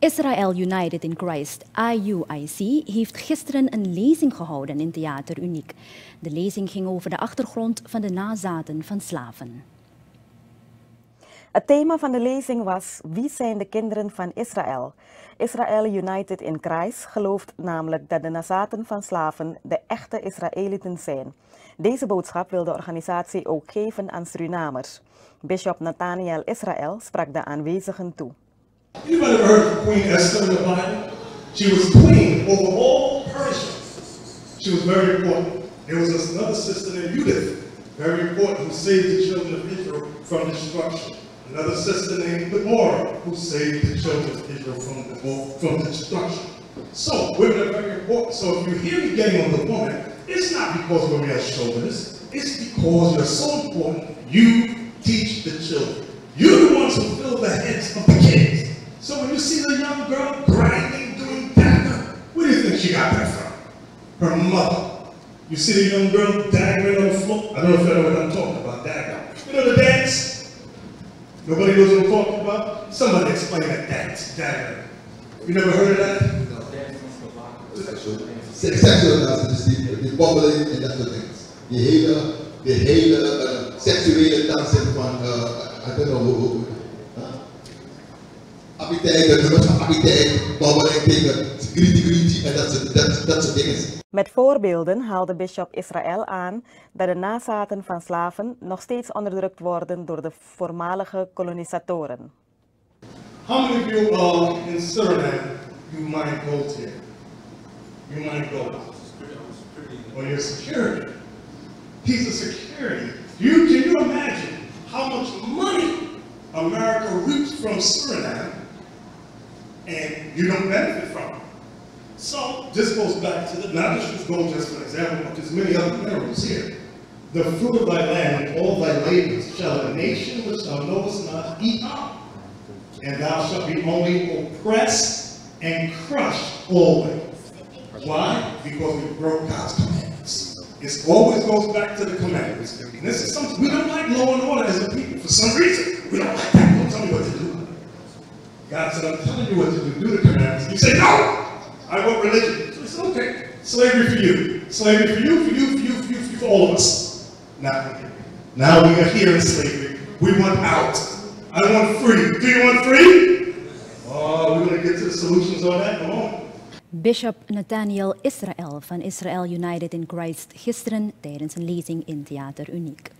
Israel United in Christ, IUIC, heeft gisteren een lezing gehouden in Theater Uniek. De lezing ging over de achtergrond van de nazaten van slaven. Het thema van de lezing was Wie zijn de kinderen van Israël? Israel United in Christ gelooft namelijk dat de nazaten van slaven de echte Israëlieten zijn. Deze boodschap wil de organisatie ook geven aan Surinamers. Bishop Nathaniel Israël sprak de aanwezigen toe. Anybody ever heard of Queen Esther in the Bible? She was queen over all Persia. She was very important. There was another sister named Judith, very important, who saved the children of Israel from destruction. Another sister named Deborah, who saved the children of Israel from, the, from destruction. So, women are very important. So, if you hear me getting on the woman, it's not because women are chauvinists. It's because you're so important, you teach the children. You're she got that from? Her mother. You see the young girl daggering on the floor? I don't know if you know what I'm talking about, daggering. You know the dance? Nobody knows what I'm talking about? Somebody explain that dance, daggering. You never heard of that? Sexual dansen, dus die, die bobbeling en dat soort dingen. Die hele, die hele uh, seksuele dansen van, uh, I don't know hoe, hoe uh, appetijt, nummers van appetijt, greedy en dat soort, dat, dat soort dingen. Met voorbeelden haalde Bishop Israël aan dat de nazaten van slaven nog steeds onderdrukt worden door de voormalige kolonisatoren. How many of you are in Suriname, you mine gold here? You mine gold. Or your security. Piece of security. You, can you imagine how much money America reaps from Suriname and you don't benefit from it? So this goes back to the, not just use gold just for example, but there's many other minerals here. The fruit of thy land and all thy labors shall a nation which thou knowest not eat up. And thou shalt be only oppressed and crushed always. Why? Because we broke God's commandments. It always goes back to the commandments. And this is something we don't like law and order as a people. For some reason, we don't like that. Don't tell me what to do. God said, I'm telling you what to do. Do the commandments. You say, no! I want religion. So he said, okay. Slavery for you. Slavery for you, for you, for you, for you, for, you, for all of us. Now, now we are here in slavery. We want out. I want free. Do you want free? Oh, we're going to get to the solutions on that a moment. Bishop Nathaniel Israël van Israel United in Christ gisteren tijdens een lezing in Theater Uniek.